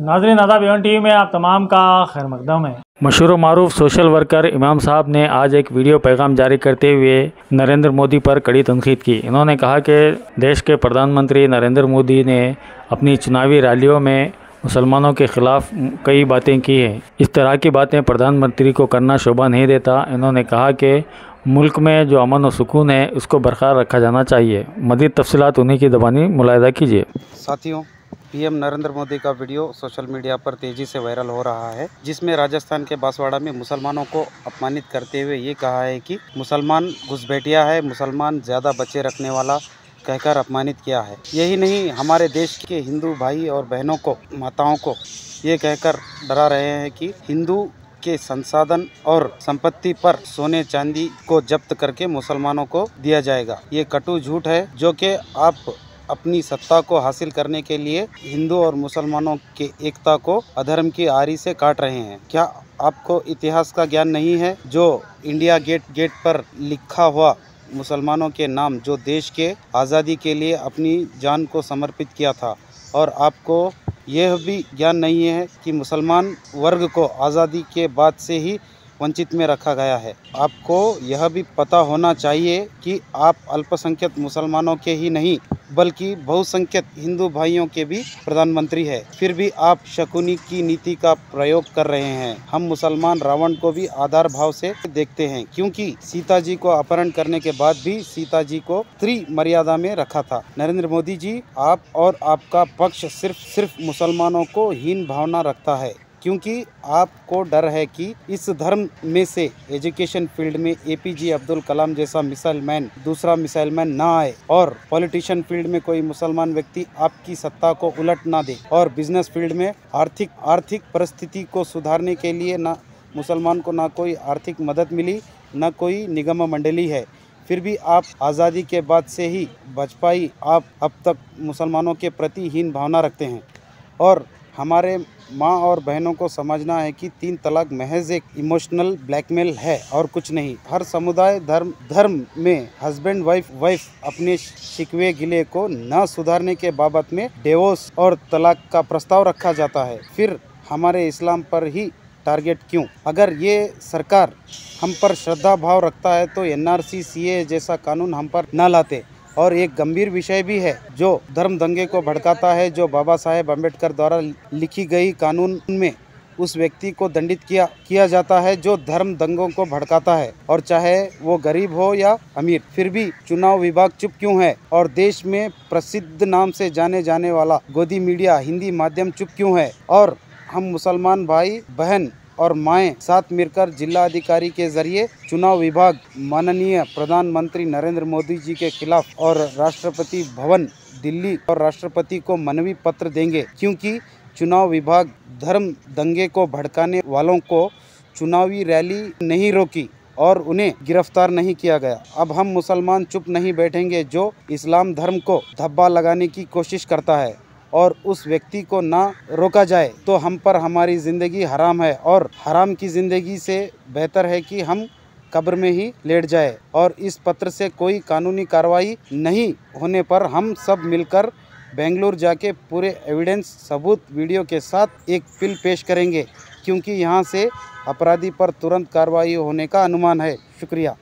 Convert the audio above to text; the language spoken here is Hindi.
नाजरीन आदाब एवन टी में आप तमाम का खैर मकदम है। मशहूर मरूफ सोशल वर्कर इमाम साहब ने आज एक वीडियो पैगाम जारी करते हुए नरेंद्र मोदी पर कड़ी तनकीद की। इन्होंने कहा कि देश के प्रधानमंत्री नरेंद्र मोदी ने अपनी चुनावी रैलियों में मुसलमानों के ख़िलाफ़ कई बातें की हैं। इस तरह की बातें प्रधानमंत्री को करना शोभा नहीं देता। इन्होंने कहा कि मुल्क में जो अमन और सुकून है उसको बरकरार रखा जाना चाहिए। मजीद तफसीत उन्हीं की दबानी मुलायदा कीजिए। साथियों पीएम नरेंद्र मोदी का वीडियो सोशल मीडिया पर तेज़ी से वायरल हो रहा है, जिसमें राजस्थान के बांसवाड़ा में मुसलमानों को अपमानित करते हुए ये कहा है कि मुसलमान घुसबैठिया है, मुसलमान ज़्यादा बच्चे रखने वाला कहकर अपमानित किया है। यही नहीं, हमारे देश के हिंदू भाई और बहनों को, माताओं को ये कहकर डरा रहे हैं कि हिंदू के संसाधन और संपत्ति पर सोने चांदी को जब्त करके मुसलमानों को दिया जाएगा। ये कटु झूठ है, जो कि आप अपनी सत्ता को हासिल करने के लिए हिंदू और मुसलमानों के एकता को अधर्म की आरी से काट रहे हैं। क्या आपको इतिहास का ज्ञान नहीं है जो इंडिया गेट गेट पर लिखा हुआ मुसलमानों के नाम जो देश के आज़ादी के लिए अपनी जान को समर्पित किया था? और आपको यह भी ज्ञान नहीं है कि मुसलमान वर्ग को आज़ादी के बाद से ही वंचित में रखा गया है। आपको यह भी पता होना चाहिए कि आप अल्पसंख्यक मुसलमानों के ही नहीं बल्कि बहुसंख्यक हिंदू भाइयों के भी प्रधानमंत्री है। फिर भी आप शकुनी की नीति का प्रयोग कर रहे हैं। हम मुसलमान रावण को भी आधार भाव से देखते हैं, क्योंकि सीता जी को अपहरण करने के बाद भी सीता जी को त्रि मर्यादा में रखा था। नरेंद्र मोदी जी, आप और आपका पक्ष सिर्फ़ सिर्फ़ मुसलमानों को हीन भावना रखता है। क्योंकि आपको डर है कि इस धर्म में से एजुकेशन फ़ील्ड में एपीजे अब्दुल कलाम जैसा मिसाइल मैन, दूसरा मिसाइल मैन ना आए और पॉलिटिशियन फ़ील्ड में कोई मुसलमान व्यक्ति आपकी सत्ता को उलट ना दे और बिज़नेस फ़ील्ड में आर्थिक आर्थिक परिस्थिति को सुधारने के लिए ना, मुसलमान को ना कोई आर्थिक मदद मिली, न कोई निगम मंडली है। फिर भी आप आज़ादी के बाद से ही भाजपाई आप अब तक मुसलमानों के प्रति हीन भावना रखते हैं और हमारे माँ और बहनों को समझना है कि तीन तलाक महज एक इमोशनल ब्लैकमेल है और कुछ नहीं। हर समुदाय धर्म धर्म में हस्बैंड वाइफ वाइफ अपने शिकवे गिले को न सुधारने के बाबत में डेवोस और तलाक का प्रस्ताव रखा जाता है। फिर हमारे इस्लाम पर ही टारगेट क्यों? अगर ये सरकार हम पर श्रद्धा भाव रखता है तो एनआरसी सीए जैसा कानून हम पर न लाते। और एक गंभीर विषय भी है, जो धर्म दंगे को भड़काता है, जो बाबा साहेब अंबेडकर द्वारा लिखी गई कानून में उस व्यक्ति को दंडित किया किया जाता है, जो धर्म दंगों को भड़काता है। और चाहे वो गरीब हो या अमीर, फिर भी चुनाव विभाग चुप क्यों है? और देश में प्रसिद्ध नाम से जाने जाने वाला गोदी मीडिया, हिंदी माध्यम चुप क्यों है? और हम मुसलमान भाई, बहन और माएँ साथ मिलकर जिला अधिकारी के ज़रिए चुनाव विभाग, माननीय प्रधानमंत्री नरेंद्र मोदी जी के खिलाफ और राष्ट्रपति भवन, दिल्ली और राष्ट्रपति को मनवी पत्र देंगे, क्योंकि चुनाव विभाग धर्म दंगे को भड़काने वालों को चुनावी रैली नहीं रोकी और उन्हें गिरफ़्तार नहीं किया गया। अब हम मुसलमान चुप नहीं बैठेंगे जो इस्लाम धर्म को धब्बा लगाने की कोशिश करता है। और उस व्यक्ति को ना रोका जाए तो हम पर हमारी ज़िंदगी हराम है और हराम की ज़िंदगी से बेहतर है कि हम कब्र में ही लेट जाए। और इस पत्र से कोई कानूनी कार्रवाई नहीं होने पर हम सब मिलकर बेंगलुरु जाके पूरे एविडेंस सबूत, वीडियो के साथ एक पिल पेश करेंगे, क्योंकि यहाँ से अपराधी पर तुरंत कार्रवाई होने का अनुमान है। शुक्रिया।